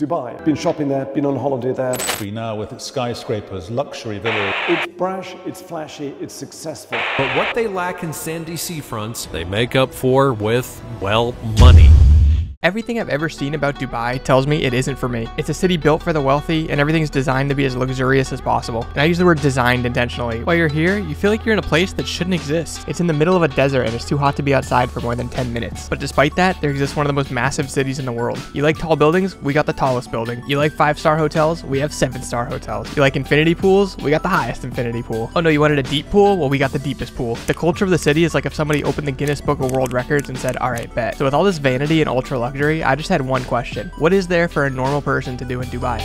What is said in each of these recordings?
Dubai. Been shopping there, been on holiday there. We now, with its skyscrapers, luxury villas, It's brash, it's flashy, it's successful. But what they lack in sandy seafronts, they make up for with, well, money. Everything I've ever seen about Dubai tells me it isn't for me. It's a city built for the wealthy, and everything's designed to be as luxurious as possible. And I use the word designed intentionally. While you're here, you feel like you're in a place that shouldn't exist. It's in the middle of a desert and it's too hot to be outside for more than 10 minutes. But despite that, there exists one of the most massive cities in the world. You like tall buildings? We got the tallest building. You like five star hotels? We have seven star hotels. You like infinity pools? We got the highest infinity pool. Oh no, you wanted a deep pool? Well, we got the deepest pool. The culture of the city is like if somebody opened the Guinness Book of World Records and said, alright, bet. So with all this vanity and ultra luxury, I just had one question. What is there for a normal person to do in Dubai?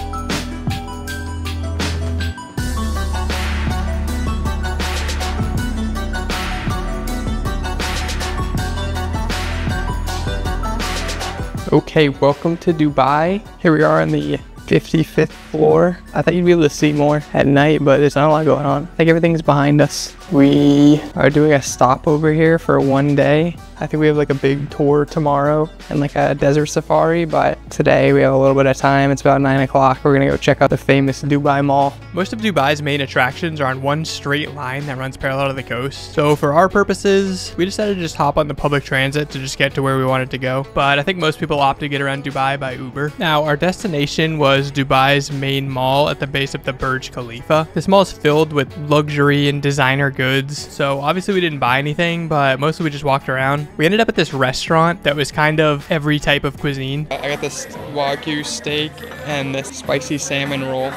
Okay, welcome to Dubai. Here we are on the 55th floor. I thought you'd be able to see more at night, but there's not a lot going on. I think everything's behind us. We are doing a stop over here for one day. I think we have like a big tour tomorrow and like a desert safari, but today we have a little bit of time. It's about 9 o'clock. We're gonna go check out the famous Dubai Mall. Most of Dubai's main attractions are on one straight line that runs parallel to the coast. So for our purposes, we decided to just hop on the public transit to just get to where we wanted to go. But I think most people opt to get around Dubai by Uber. Now, our destination was Dubai's main mall at the base of the Burj Khalifa. This mall is filled with luxury and designer goods. So obviously we didn't buy anything, but mostly we just walked around. We ended up at this restaurant that was kind of every type of cuisine. I got this Wagyu steak and this spicy salmon roll.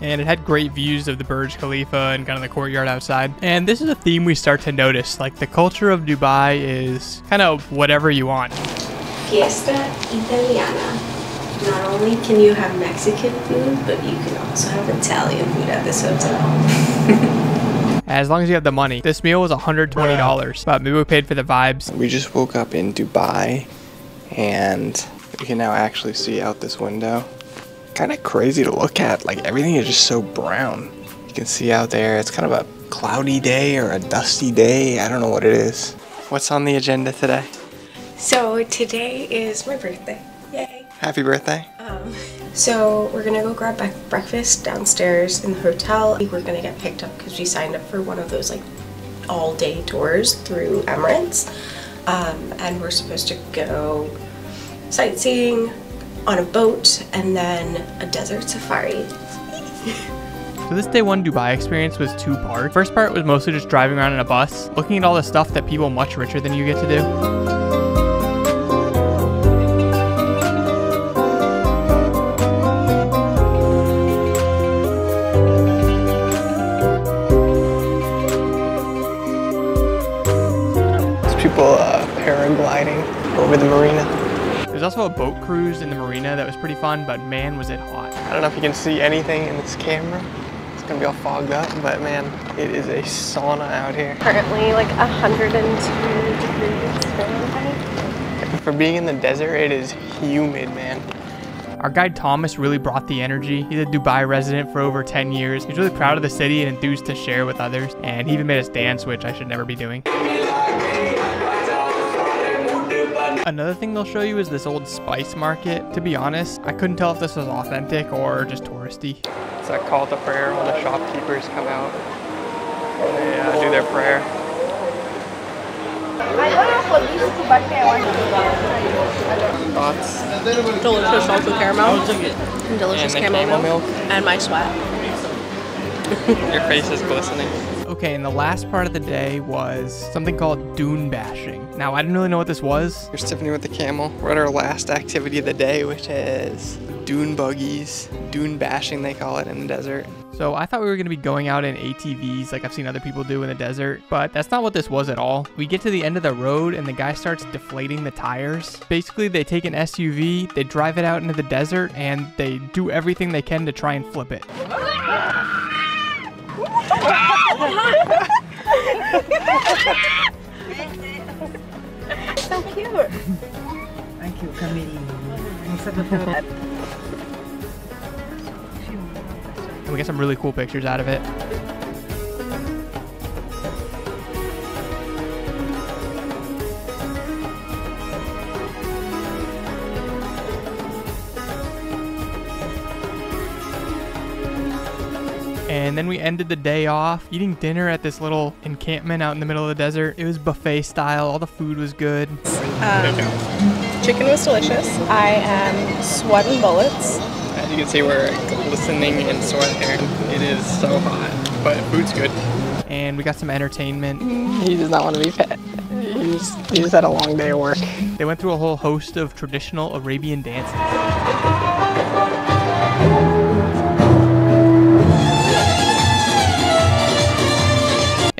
And it had great views of the Burj Khalifa and kind of the courtyard outside. And this is a theme we start to notice. Like the culture of Dubai is kind of whatever you want. Fiesta Italiana. Not only can you have Mexican food, but you can also have Italian food at this hotel. As long as you have the money. This meal was $120, but maybe we paid for the vibes. We just woke up in Dubai and we can now actually see out this window. Kind of crazy to look at. Like everything is just so brown. You can see out there. It's kind of a cloudy day or a dusty day. I don't know what it is. What's on the agenda today? so today is my birthday. Yay. Happy birthday. Um, so we're gonna go grab breakfast downstairs in the hotel. We're gonna get picked up because we signed up for one of those like all day tours through Emirates. Um, and we're supposed to go sightseeing on a boat and then a desert safari. So this day one Dubai experience was two part. First part was mostly just driving around in a bus, looking at all the stuff that people much richer than you get to do. People uh, paragliding over the marina. There's also a boat cruise in the marina that was pretty fun, but man was it hot. I don't know if you can see anything in this camera. It's gonna be all fogged up, but man, it is a sauna out here. Currently like 102 degrees Fahrenheit. For being in the desert, it is humid, man. Our guide Thomas really brought the energy. He's a Dubai resident for over 10 years. He's really proud of the city and enthused to share with others. And he even made us dance, which I should never be doing. Another thing they'll show you is this old spice market. To be honest, I couldn't tell if this was authentic or just touristy. It's that call to prayer when the shopkeepers come out. They uh, do their prayer. Thoughts? delicious salted caramel, and delicious And the camel, camel milk, milk. and my sweat. Your face is glistening. Okay, and the last part of the day was something called dune bashing. Now, I didn't really know what this was. Here's Tiffany with the camel. We're at our last activity of the day, which is dune buggies, dune bashing, they call it in the desert. So I thought we were going to be going out in ATVs like I've seen other people do in the desert, but that's not what this was at all. We get to the end of the road and the guy starts deflating the tires. Basically, they take an SUV, they drive it out into the desert, and they do everything they can to try and flip it. So cute. Thank you, Camille. We get some really cool pictures out of it. And then we ended the day off eating dinner at this little encampment out in the middle of the desert. It was buffet style. All the food was good. Um, chicken was delicious. I am sweating bullets. As you can see, we're glistening in sweat here. It is so hot, but food's good. And we got some entertainment. He does not want to be pet. He just, had a long day of work. They went through a whole host of traditional Arabian dances.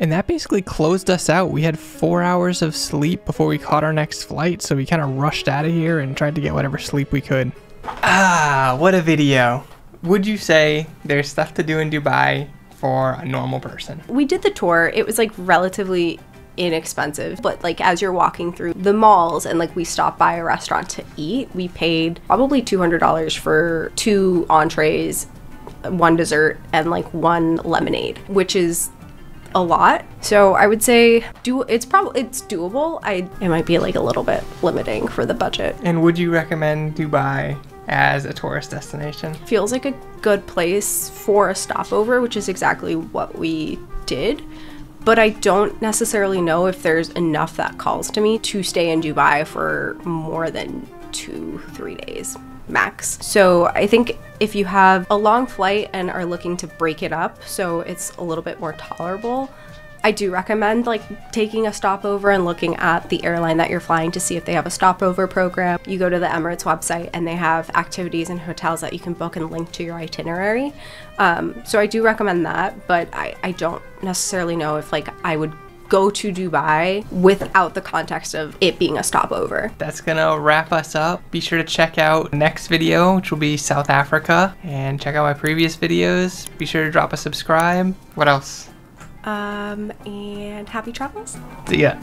And that basically closed us out. We had four hours of sleep before we caught our next flight, so we kind of rushed out of here and tried to get whatever sleep we could. Ah, what a video. Would you say there's stuff to do in Dubai for a normal person? We did the tour. It was like relatively inexpensive, but like as you're walking through the malls and like we stopped by a restaurant to eat, we paid probably $200 for two entrees, one dessert, and like one lemonade, which is a lot. So I would say do it's probably it's doable. I it might be like a little bit limiting for the budget. And would you recommend Dubai as a tourist destination? Feels like a good place for a stopover, which is exactly what we did. But I don't necessarily know if there's enough that calls to me to stay in Dubai for more than two, three days max. So I think if you have a long flight and are looking to break it up so it's a little bit more tolerable, I do recommend like taking a stopover and looking at the airline that you're flying to see if they have a stopover program. You go to the Emirates website and they have activities and hotels that you can book and link to your itinerary. Um, so I do recommend that, but I, I don't necessarily know if like I would go to Dubai without the context of it being a stopover. That's gonna wrap us up. Be sure to check out next video, which will be South Africa, and check out my previous videos. Be sure to drop a subscribe. What else? Um, and happy travels. See ya.